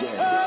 Yeah.